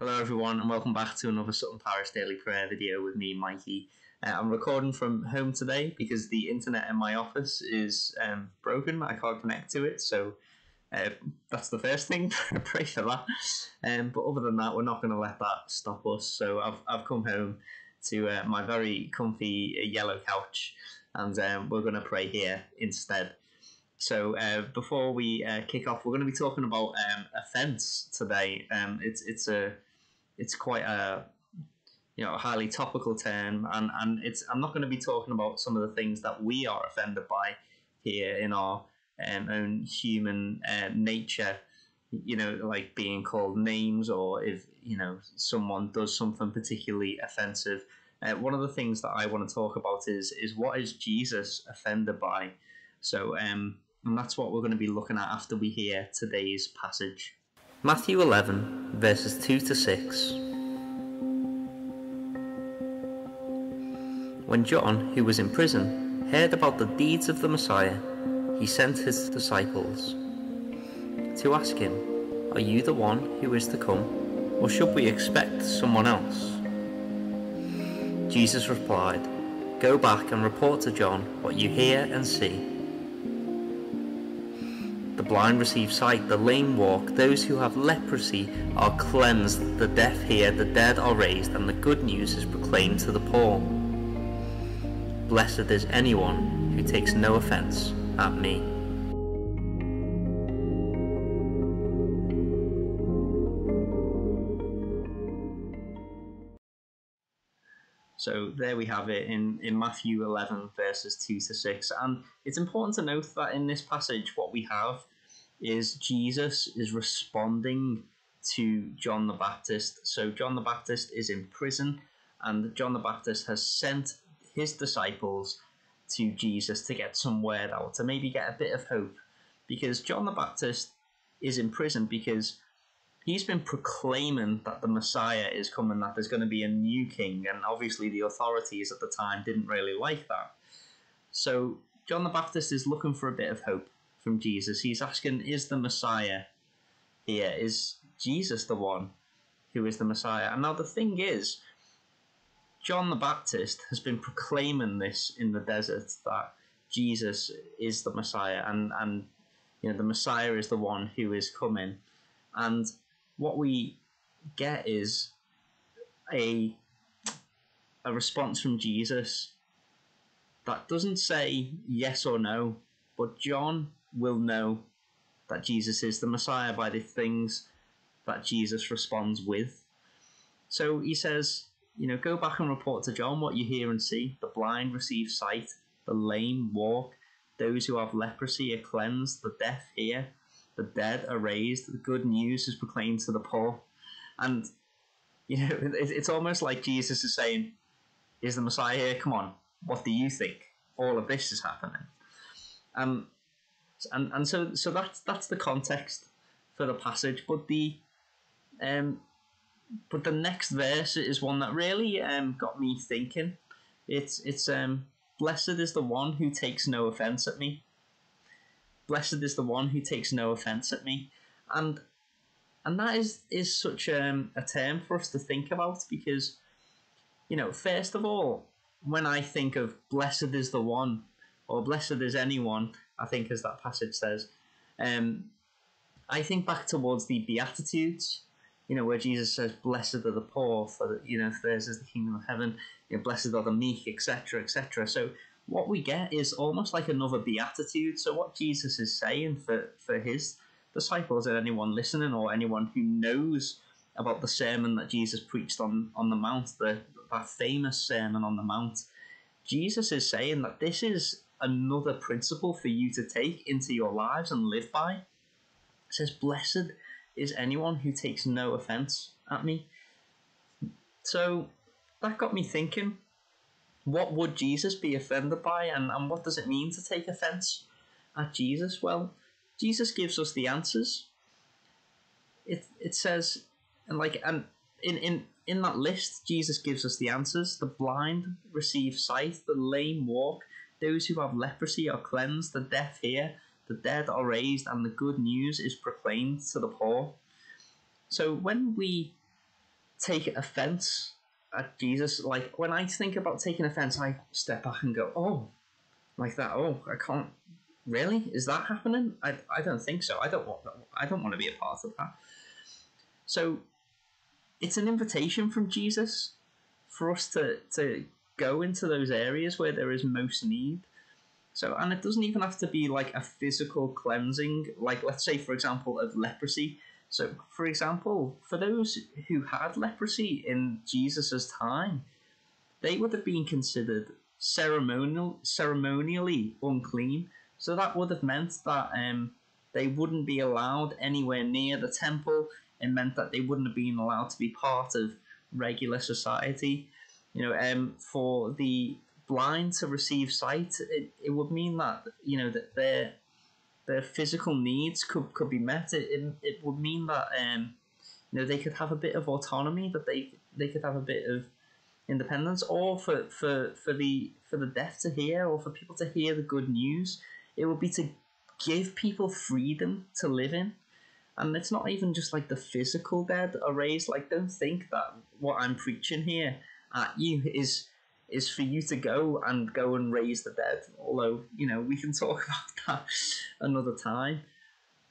Hello, everyone, and welcome back to another Sutton Parish Daily Prayer video with me, Mikey. Uh, I'm recording from home today because the internet in my office is um, broken. I can't connect to it, so uh, that's the first thing. Pray for that. Um, but other than that, we're not going to let that stop us. So I've, I've come home to uh, my very comfy uh, yellow couch, and um, we're going to pray here instead. So uh, before we uh, kick off, we're going to be talking about um, offence today. Um, it's it's a it's quite a you know highly topical term, and and it's I'm not going to be talking about some of the things that we are offended by here in our um, own human uh, nature. You know, like being called names, or if you know someone does something particularly offensive. Uh, one of the things that I want to talk about is is what is Jesus offended by. So um, and that's what we're going to be looking at after we hear today's passage. Matthew 11, verses 2 to 6. When John, who was in prison, heard about the deeds of the Messiah, he sent his disciples to ask him, Are you the one who is to come, or should we expect someone else? Jesus replied, Go back and report to John what you hear and see blind receive sight, the lame walk, those who have leprosy are cleansed, the deaf hear, the dead are raised, and the good news is proclaimed to the poor. Blessed is anyone who takes no offence at me. So there we have it in, in Matthew 11, verses 2 to 6. And it's important to note that in this passage, what we have is Jesus is responding to John the Baptist. So John the Baptist is in prison, and John the Baptist has sent his disciples to Jesus to get some word out, to maybe get a bit of hope. Because John the Baptist is in prison because he's been proclaiming that the Messiah is coming, that there's going to be a new king, and obviously the authorities at the time didn't really like that. So John the Baptist is looking for a bit of hope from Jesus. He's asking, Is the Messiah here? Is Jesus the one who is the Messiah? And now the thing is, John the Baptist has been proclaiming this in the desert that Jesus is the Messiah and, and you know the Messiah is the one who is coming. And what we get is a a response from Jesus that doesn't say yes or no, but John will know that Jesus is the Messiah by the things that Jesus responds with. So he says, you know, go back and report to John what you hear and see. The blind receive sight, the lame walk, those who have leprosy are cleansed, the deaf hear, the dead are raised, the good news is proclaimed to the poor. And, you know, it's almost like Jesus is saying, Is the Messiah here? Come on, what do you think? All of this is happening. Um, and and so so that's that's the context for the passage. But the um, but the next verse is one that really um got me thinking. It's it's um blessed is the one who takes no offense at me blessed is the one who takes no offense at me and and that is is such um, a term for us to think about because you know first of all when i think of blessed is the one or blessed is anyone i think as that passage says. Um, i think back towards the beatitudes you know where jesus says blessed are the poor for you know theirs is the kingdom of heaven. You know blessed are the meek etc etc so what we get is almost like another beatitude. So what Jesus is saying for, for his disciples and anyone listening or anyone who knows about the sermon that Jesus preached on, on the Mount, the that famous sermon on the Mount, Jesus is saying that this is another principle for you to take into your lives and live by. It says, Blessed is anyone who takes no offense at me. So that got me thinking what would Jesus be offended by, and, and what does it mean to take offense at Jesus? Well, Jesus gives us the answers. It it says, and like, and in in in that list, Jesus gives us the answers. The blind receive sight, the lame walk, those who have leprosy are cleansed, the deaf hear, the dead are raised, and the good news is proclaimed to the poor. So when we take offense at Jesus. Like when I think about taking offense, I step back and go, "Oh, like that. Oh, I can't. Really, is that happening? I, I don't think so. I don't want. I don't want to be a part of that." So, it's an invitation from Jesus for us to to go into those areas where there is most need. So, and it doesn't even have to be like a physical cleansing, like let's say, for example, of leprosy. So, for example, for those who had leprosy in Jesus's time, they would have been considered ceremonial, ceremonially unclean. So that would have meant that um, they wouldn't be allowed anywhere near the temple. It meant that they wouldn't have been allowed to be part of regular society. You know, um, for the blind to receive sight, it, it would mean that you know that their their physical needs could, could be met. It, it, it would mean that um, you know they could have a bit of autonomy, that they they could have a bit of independence, or for, for, for the for the deaf to hear, or for people to hear the good news. It would be to give people freedom to live in. And it's not even just like the physical dead are raised. Like, don't think that what I'm preaching here at you is is for you to go and go and raise the dead. Although, you know, we can talk about that another time.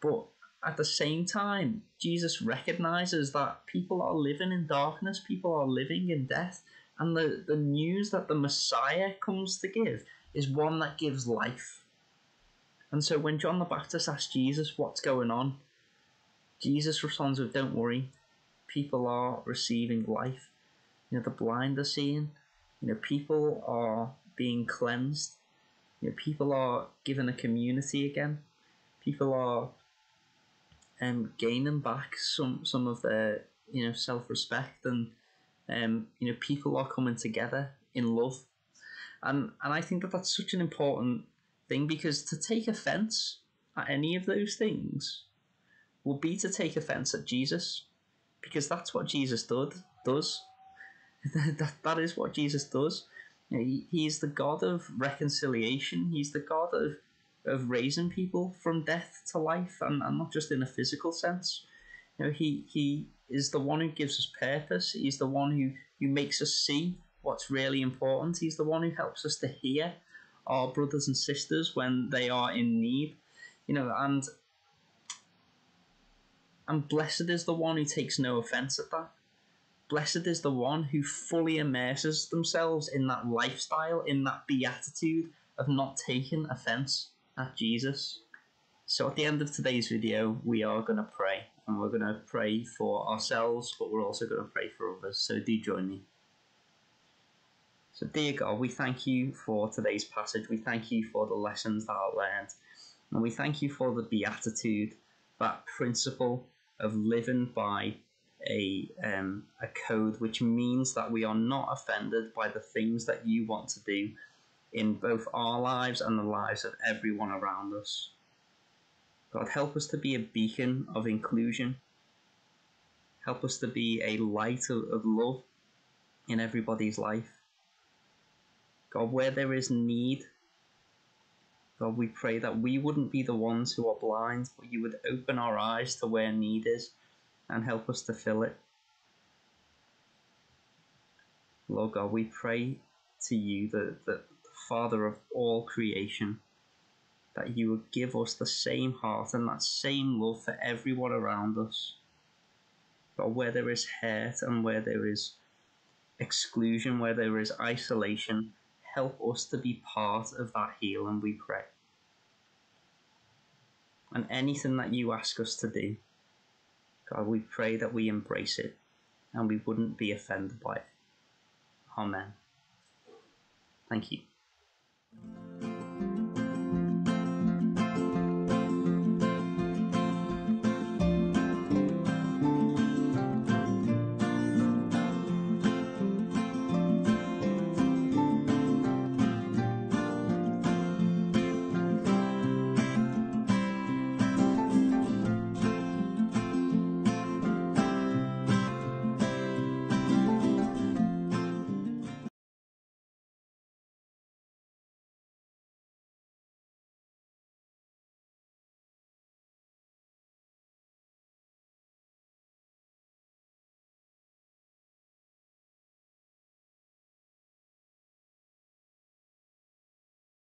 But at the same time, Jesus recognizes that people are living in darkness, people are living in death, and the, the news that the Messiah comes to give is one that gives life. And so when John the Baptist asks Jesus what's going on, Jesus responds with, Don't worry, people are receiving life. You know, the blind are seeing, you know, people are being cleansed, you know, people are given a community again, people are um, gaining back some some of their you know self respect and um, you know, people are coming together in love, and and I think that that's such an important thing because to take offense at any of those things would be to take offense at Jesus, because that's what Jesus did, does. that, that is what Jesus does. You know, he, he is the God of reconciliation. He's the God of of raising people from death to life, and, and not just in a physical sense. You know, he he is the one who gives us purpose. He's the one who, who makes us see what's really important. He's the one who helps us to hear our brothers and sisters when they are in need. You know, and and blessed is the one who takes no offense at that. Blessed is the one who fully immerses themselves in that lifestyle, in that beatitude of not taking offense at Jesus. So at the end of today's video, we are going to pray and we're going to pray for ourselves, but we're also going to pray for others. So do join me. So, dear God, we thank you for today's passage. We thank you for the lessons that are learned. And we thank you for the beatitude, that principle of living by a, um, a code, which means that we are not offended by the things that you want to do in both our lives and the lives of everyone around us. God, help us to be a beacon of inclusion. Help us to be a light of, of love in everybody's life. God, where there is need, God, we pray that we wouldn't be the ones who are blind, but you would open our eyes to where need is and help us to fill it. Lord God, we pray to you, the, the Father of all creation, that you would give us the same heart and that same love for everyone around us. But where there is hurt and where there is exclusion, where there is isolation, help us to be part of that healing, we pray. And anything that you ask us to do, God, we pray that we embrace it and we wouldn't be offended by it. Amen. Thank you.